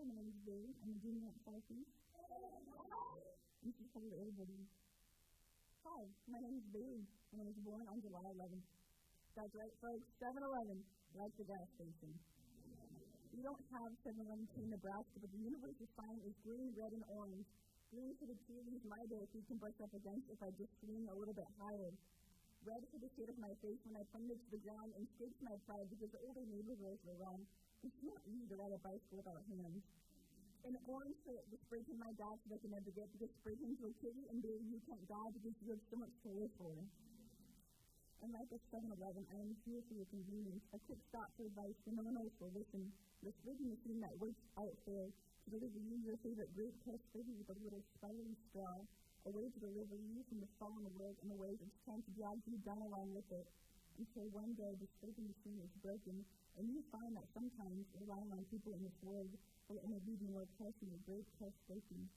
my name is Bailey. I'm a junior at Southeast. This is for everybody. Hi, my name is Bailey, and I was born on July 11th. That's right, folks, 7-Eleven, like the gas station. We don't have 7-Eleven in Nebraska, but the universe's sign is green, red, and orange. Green for the cheerleaders my you can brush up against if I just swing a little bit higher. Red for the shade of my face when I plummet to the ground and scrapes my pride because the older neighborhoods were wrong. It's not easy to ride a bicycle without hands. And orange the spray from my dad so I can never get because spray paint to a kitty and baby you can't die because you have so much to live for. And like a 7-Eleven, I am here for your convenience. A quick stop for advice for no one else will listen. The spring machine that works out there to deliver you your favorite great test baby with a little spiraling straw. A way to deliver you from the fallen world in a way that's trying to drag you down along with it. Until one day the spring machine is broken and you find that sometimes relying on people in this world will end up leaving more pressure and great frustration.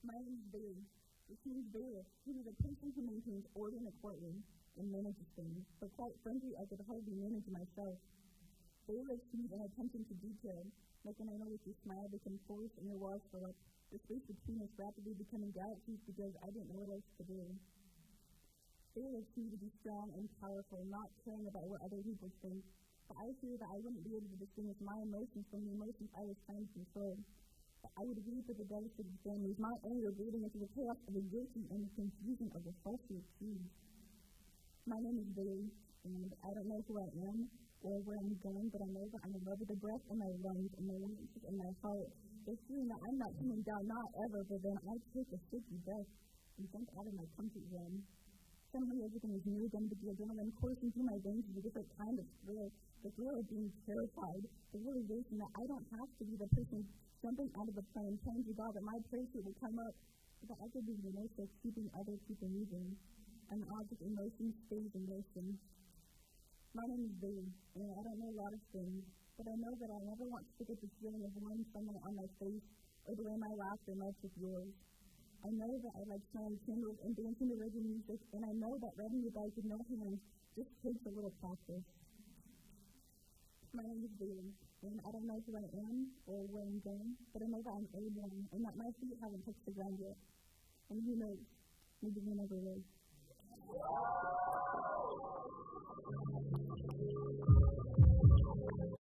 My name is Bailey. Which means bailiff. He is a person who maintains order in a courtroom and manages things, but quite frankly, I could hardly manage myself. Bailiffs need an attention to detail, like when I with your smile become forced and your walls fill up, the space between us rapidly becoming galaxies because I didn't know what else to do. Bailiffs need to be strong and powerful, not caring about what other people think, but I fear that I wouldn't be able to distinguish my emotions from the emotions I was trying to control. But I would weep with the devastated families, my anger bleeding into the chaos of the guilty and the confusion of the falsely accused. My name is Bailey, and I don't know who I am or where I'm going, but I know that I'm in love with the breath in my lungs and my lungs and my heart. The feeling that I'm not coming down, not ever, but then I take a sticky breath and jump out of my comfort zone. Suddenly everything is new but the adrenaline coursing through my veins is a different kind of thrill the fear of being terrified, the realization that I don't have to be the person jumping out of the plane, praying to God that my parachute will come up, but that I could be the of keeping other people moving. An object in motion stays in motion. My name is Bailey, and I don't know a lot of things, but I know that I never want to forget the feeling of warm sunlight on my face or the way my laughter melts with yours. I know that I like smelling candles and dancing to reggae music, and I know that riding your bike with no hands just takes a little practice. My name is Bailey, and I don't know who I am or where I'm going, but I know that I'm A1 and that my feet haven't touched the ground yet. And who knows, maybe we never will.